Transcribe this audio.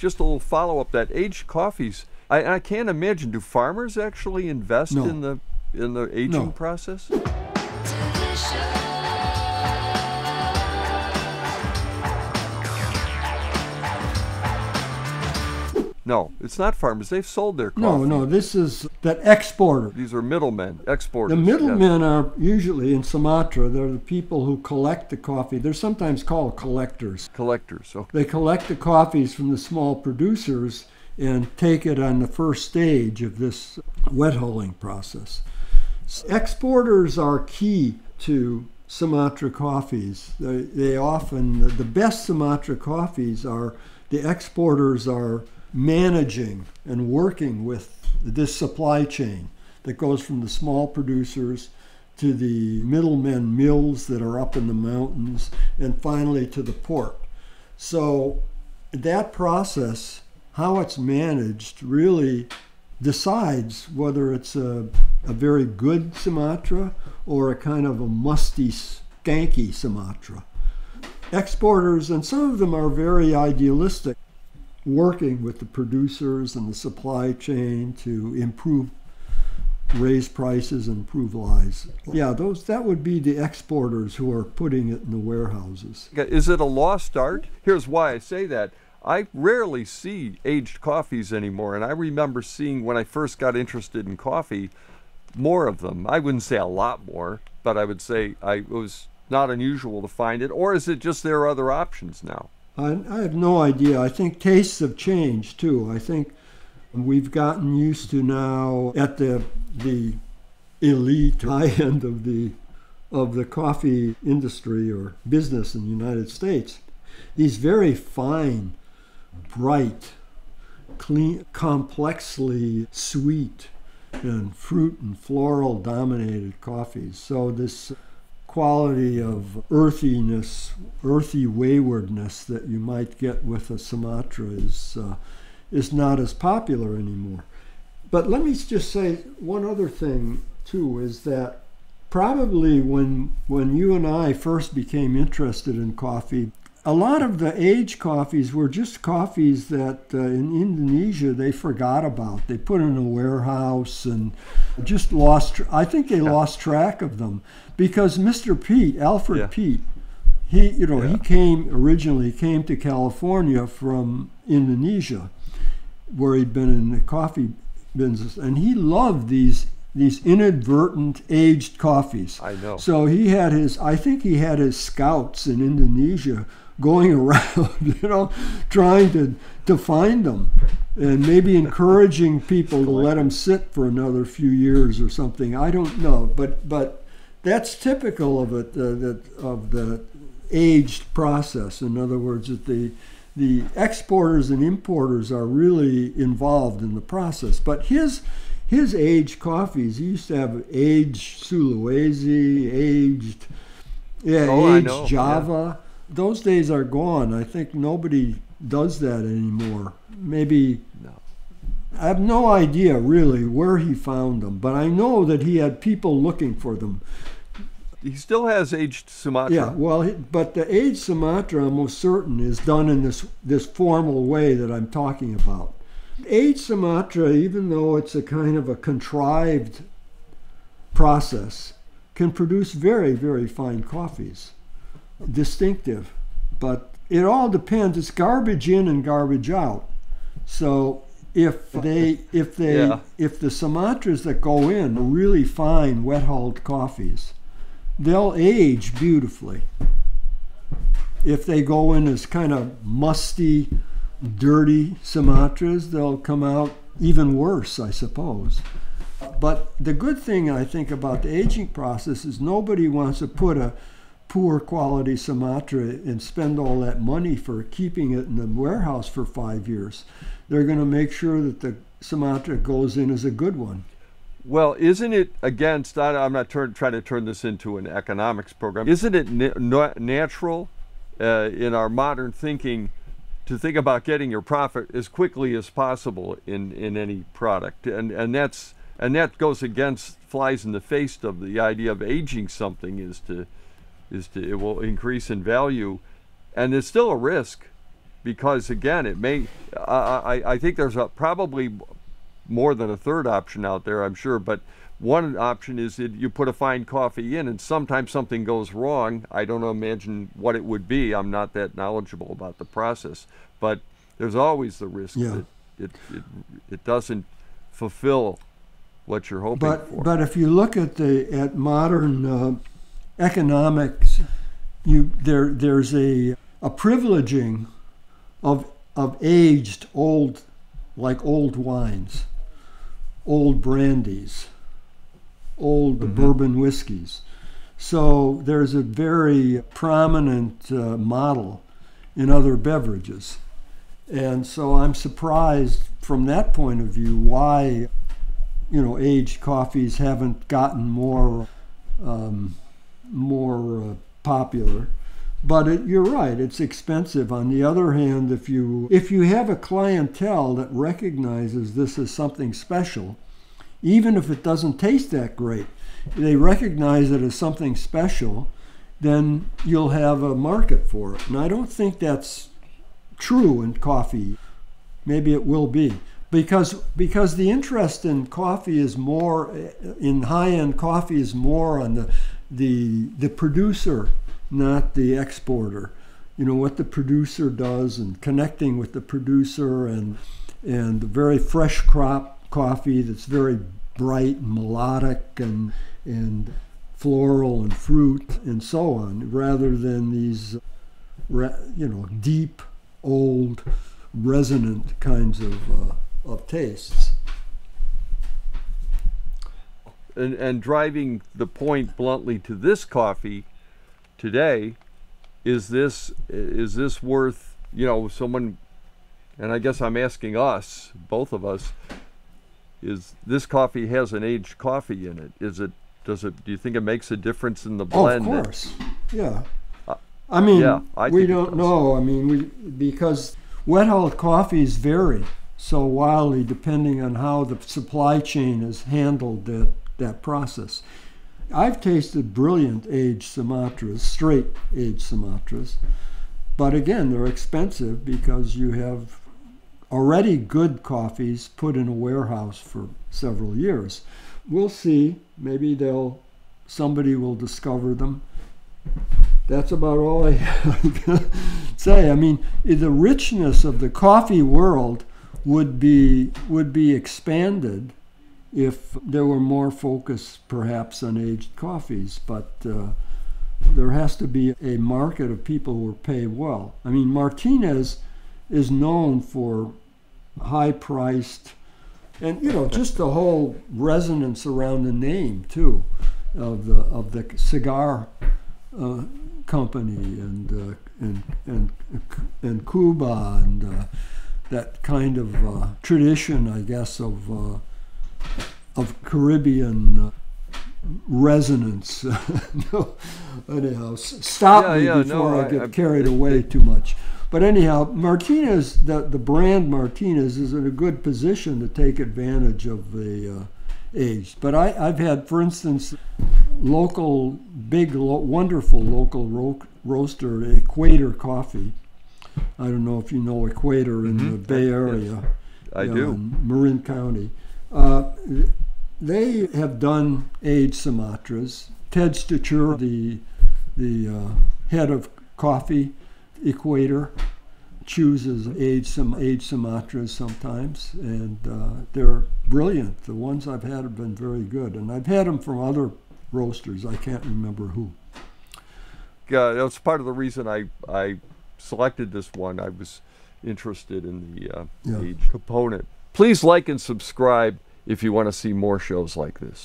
just a little follow up. That aged coffees, I, I can't imagine. Do farmers actually invest No. in the in the aging No. process? No, it's not farmers. They've sold their coffee. No, no, this is that exporter. These are middlemen, exporters. The yes. middlemen are usually in Sumatra, they're the people who collect the coffee. They're sometimes called collectors. collectors. Okay. They collect the coffees from the small producers and take it on the first stage of this wet hulling process. Exporters are key to Sumatra coffees. They, they often, the best Sumatra coffees are, the exporters are managing and working with this supply chain that goes from the small producers to the middlemen mills that are up in the mountains and finally to the port. So that process, how it's managed, really decides whether it's a, a very good Sumatra or a kind of a musty, skanky Sumatra. Exporters, and some of them are very idealistic, working with the producers and the supply chain to improve raise prices and improve lives. Yeah, those that would be the exporters who are putting it in the warehouses. Is it a lost art? Here's why I say that. I rarely see aged coffees anymore, and I remember seeing when I first got interested in coffee more of them. I wouldn't say a lot more, but I would say I it was not unusual to find it. Or is it just there are other options now? I, I have no idea. I think tastes have changed too. I think we've gotten used to now at the the elite high end of the of the coffee industry or business in the United States. These very fine, bright, clean, complexly sweet and fruit and floral dominated coffees. So this quality of earthiness, earthy waywardness that you might get with a Sumatra is uh, is not as popular anymore. But let me just say one other thing too is that probably when when you and I first became interested in coffee, a lot of the aged coffees were just coffees that uh, in Indonesia they forgot about. They put in a warehouse and just lost. tr- I think they lost track of them because Mr. Peet, Alfred Yeah. Peet, he you know he came originally came to California from Indonesia, where he'd been in the coffee business, and he loved these these inadvertent aged coffees. I know. So he had his, I think he had his scouts in Indonesia going around, you know, trying to, to find them and maybe encouraging people to let them sit for another few years or something. I don't know, but, but that's typical of it, uh, that, of the aged process. In other words, that the, the exporters and importers are really involved in the process. But his, his aged coffees, he used to have aged Sulawesi, aged, yeah, Oh, aged know, yeah. Those days are gone. I think nobody does that anymore. Maybe No. I have no idea really where he found them, but I know that he had people looking for them. He still has aged Sumatra. Yeah, well, he- but the aged Sumatra, I'm most certain, is done in this this formal way that I'm talking about. Aged Sumatra, even though it's a kind of a contrived process, can produce very, very fine coffees, distinctive. But it all depends. It's garbage in and garbage out. So if they if they Yeah. if the Sumatras that go in are really fine wet hulled coffees, they'll age beautifully. If they go in as kind of musty, dirty Sumatras, they'll come out even worse, I suppose. But the good thing I think about the aging process is nobody wants to put a poor quality Sumatra and spend all that money for keeping it in the warehouse for five years. They're going to make sure that the Sumatra goes in as a good one. Well, isn't it against? I'm not turn, trying to turn this into an economics program. Isn't it na- natural uh, in our modern thinking to think about getting your profit as quickly as possible in, in any product? And and that's and that goes against flies in the face of the idea of aging something is to is to it will increase in value, and there's still a risk because again, it may. I, I, I think there's a, probably more than a third option out there. I'm sure, but one option is that you put a fine coffee in, and sometimes something goes wrong. I don't imagine what it would be. I'm not that knowledgeable about the process, but there's always the risk Yeah. that it, it it doesn't fulfill what you're hoping But for. but if you look at the at modern uh, economics, you there there's a a privileging of of aged old like old wines, old brandies, old Mhm. bourbon whiskeys. So there's a very prominent uh, model in other beverages. And so I'm surprised from that point of view why you know, aged coffees haven't gotten more um, more uh, popular. But it, you're right; it's expensive. On the other hand, if you if you have a clientele that recognizes this as something special, even if it doesn't taste that great, they recognize it as something special, then you'll have a market for it. And I don't think that's true in coffee. Maybe it will be because because the interest in coffee is more in high end coffee is more on the the the producer, not the exporter. You know what the producer does and connecting with the producer and and the very fresh crop coffee that's very bright and melodic and and floral and fruit and so on, rather than these you know deep old resonant kinds of uh, of tastes. And, and driving the point bluntly to this coffee today is this is this worth you know someone and i guess i'm asking us both of us is this coffee has an aged coffee in it is it does it do you think it makes a difference in the blend? Oh, of course, yeah. Uh, I mean, yeah, I we don't know. I mean, we because wet hulled coffees vary so wildly depending on how the supply chain has handled that that process. I've tasted brilliant aged Sumatras, straight aged Sumatras, but again, they're expensive because you have already good coffees put in a warehouse for several years. We'll see. Maybe they'll somebody will discover them. That's about all I say. I mean, the richness of the coffee world would be would be expanded if there were more focus, perhaps, on aged coffees. But uh, there has to be a market of people who pay well. I mean, Martinez is known for high-priced, and you know, just the whole resonance around the name too, of the of the cigar uh, company and uh, and and and Cuba and uh, that kind of uh, tradition, I guess, of uh, of Caribbean uh, resonance. no, anyhow, stop Yeah, me yeah, no, before I, I- get I- carried it- away too much. But anyhow, Martinez, the, the brand Martinez, is in a good position to take advantage of the uh, age. But I, I've had, for instance, local, big, lo- wonderful local ro- roaster, Equator Coffee. I don't know if you know Equator in the Mhm. Bay Yes, Area. i yeah, do in Marin County. Uh, they have done aged Sumatras. Ted Stachur, the the uh, head of coffee Equator, chooses aged some aged Sumatras sometimes, and uh, they're brilliant. The ones I've had have been very good, and I've had them from other roasters. I can't remember who. yeah that's part of the reason i i selected this one i was interested in the uh, Yeah. age component please like and subscribe if you want to see more shows like this